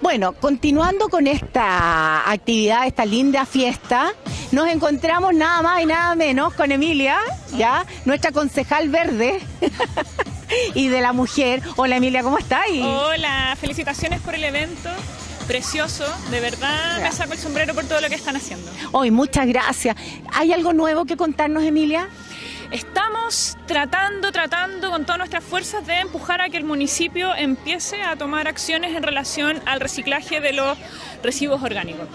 Bueno, continuando con esta actividad, esta linda fiesta, nos encontramos nada más y nada menos con Emilia, ya, nuestra concejal verde. y de la mujer. Hola Emilia, ¿cómo estás? Hola, felicitaciones por el evento precioso, de verdad me saco el sombrero por todo lo que están haciendo. Hoy, muchas gracias. ¿Hay algo nuevo que contarnos, Emilia? Estamos tratando, tratando con todas nuestras fuerzas de empujar a que el municipio empiece a tomar acciones en relación al reciclaje de los residuos orgánicos.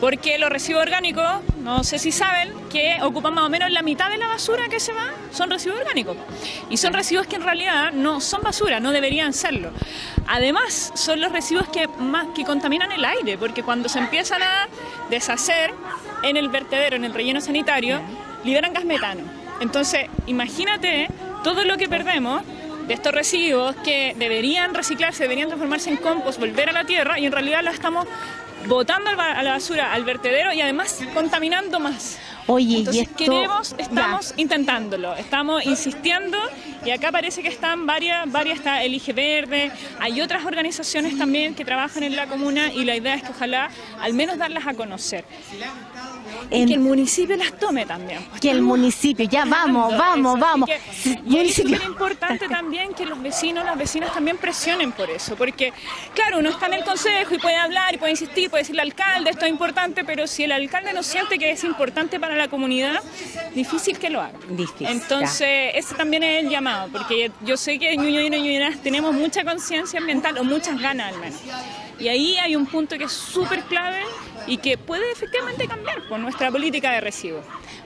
Porque los residuos orgánicos, no sé si saben, que ocupan más o menos la mitad de la basura que se va, son residuos orgánicos. Y son residuos que en realidad no son basura, no deberían serlo. Además, son los residuos que más que contaminan el aire, porque cuando se empiezan a deshacer en el vertedero, en el relleno sanitario, liberan gas metano entonces, imagínate todo lo que perdemos de estos residuos que deberían reciclarse, deberían transformarse en compost, volver a la tierra y en realidad lo estamos botando a la basura, al vertedero y además contaminando más. Oye, Entonces, y esto... queremos, estamos intentándolo, estamos insistiendo y acá parece que están varias, varias está Elige Verde, hay otras organizaciones también que trabajan en la comuna y la idea es que ojalá al menos darlas a conocer. Y que el municipio las tome también. Que el municipio, ya vamos, vamos, vamos. y es súper importante también que los vecinos, las vecinas también presionen por eso, porque claro, uno está en el consejo y puede hablar y puede insistir, puede decirle al alcalde esto es importante, pero si el alcalde no siente que es importante para la comunidad, difícil que lo haga. Difícil. Entonces, ese también es el llamado, porque yo sé que Ñuñoa y tenemos mucha conciencia ambiental, o muchas ganas al menos. Y ahí hay un punto que es súper clave y que puede efectivamente cambiar por nuestra política de residuos.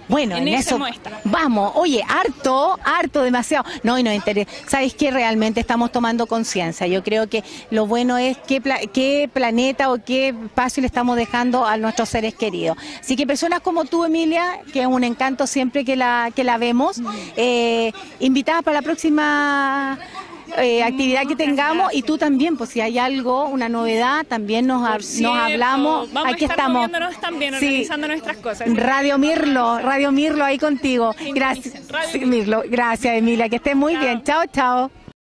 Bueno, en, eso, vamos, oye, harto, harto, demasiado. No, y nos interesa. ¿Sabes qué? Realmente estamos tomando conciencia. Yo creo que lo bueno es qué, qué planeta o qué espacio le estamos dejando a nuestros seres queridos. Así que personas como tú, Emilia, que es un encanto siempre que la, que la vemos, eh, invitadas para la próxima eh, actividad que tengamos y tú también, pues si hay algo, una novedad, también nos, nos hablamos. Vamos Aquí a estar estamos. también, organizando nuestras cosas. Radio Mirlo, Radio Mirlo ahí contigo. Gracias, Mirlo. Gracias, Emilia. Que estés muy bien. Chao, chao.